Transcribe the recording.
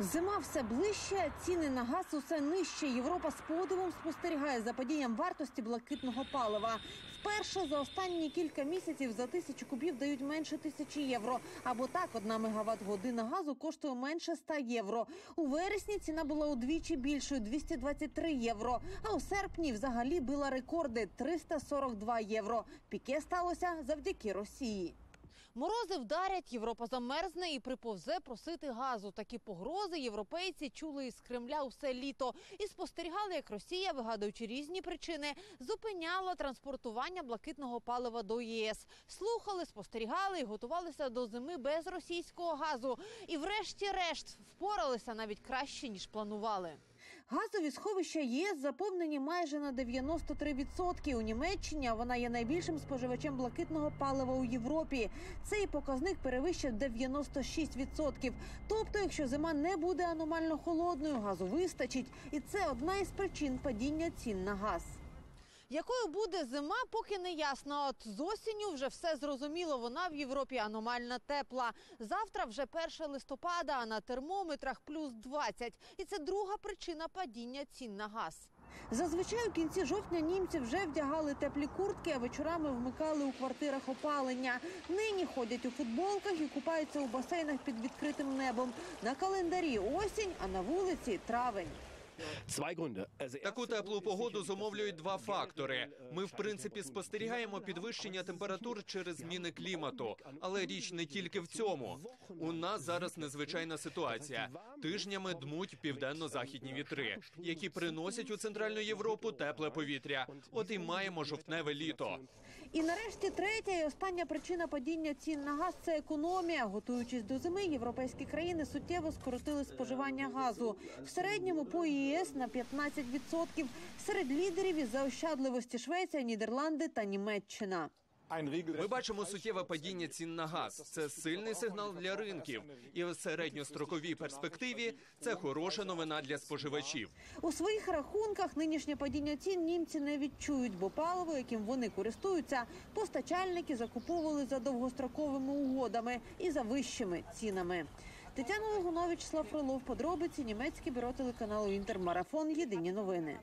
Зима все ближче, ціни на газ усе нижче. Європа з подивом спостерігає за падінням вартості блакитного палива. Вперше за останні кілька місяців за тисячу кубів дають менше тисячі євро. Або так, одна мегаватт година газу коштує менше 100 євро. У вересні ціна була удвічі більшою 223 євро. А у серпні взагалі била рекорди 342 євро. Піке сталося завдяки Росії. Морози вдарять, Європа замерзне і приповзе просити газу. Такі погрози європейці чули із Кремля усе літо і спостерігали, як Росія, вигадуючи різні причини, зупиняла транспортування блакитного палива до ЄС. Слухали, спостерігали і готувалися до зими без російського газу. І, врешті-решт, впоралися навіть краще ніж планували. Газові сховища єС заповнені майже на 93%. У Німеччині вона є найбільшим споживачем блакитного палива у Європі. Цей показник перевищив 96%. Тобто, якщо зима не буде аномально холодною, газу вистачить, і це одна із причин падіння цін на газ. Якою буде зима, поки не ясно. От з осінню вже все зрозуміло. Вона в Європі аномально тепла. Завтра вже 1 листопада, а на термометрах плюс 20. І це друга причина падіння цін на газ. Зазвичай у кінці жовтня німці вже вдягали теплі куртки, а вечорами вмикали у квартирах опалення. Нині ходять у футболках і купаються у басейнах під відкритим небом. На календарі осінь, а на вулиці травень. Таку теплу погоду зумовлюють два фактори. Ми, в принципі, спостерігаємо підвищення температур через зміни клімату, але річ не тільки в цьому. У нас зараз незвичайна ситуація. Тижнями дмуть південно-західні вітри, які приносять у центральну Європу тепле повітря. От і маємо жовтневе літо. І нарешті третя і остання причина падіння цін на газ це економія. Готуючись до зими, європейські країни суттєво скоротили споживання газу в середньому по ЄС на 15%. Серед лідерів із заощадливості Швеція, Нідерланди та Німеччина. Ми бачимо суттєве падіння цін на газ. Це сильний сигнал для ринків, і в середньостроковій перспективі це хороша новина для споживачів. У своїх рахунках нинішнє падіння цін німці не відчують, бо паливо, яким вони користуються, постачальники закуповували за довгостроковими угодами і за вищими цінами. Тетяна Логунович, Слав Фролов, подробиці німецьке бюро телеканалу Інтермарафон. Єдині новини.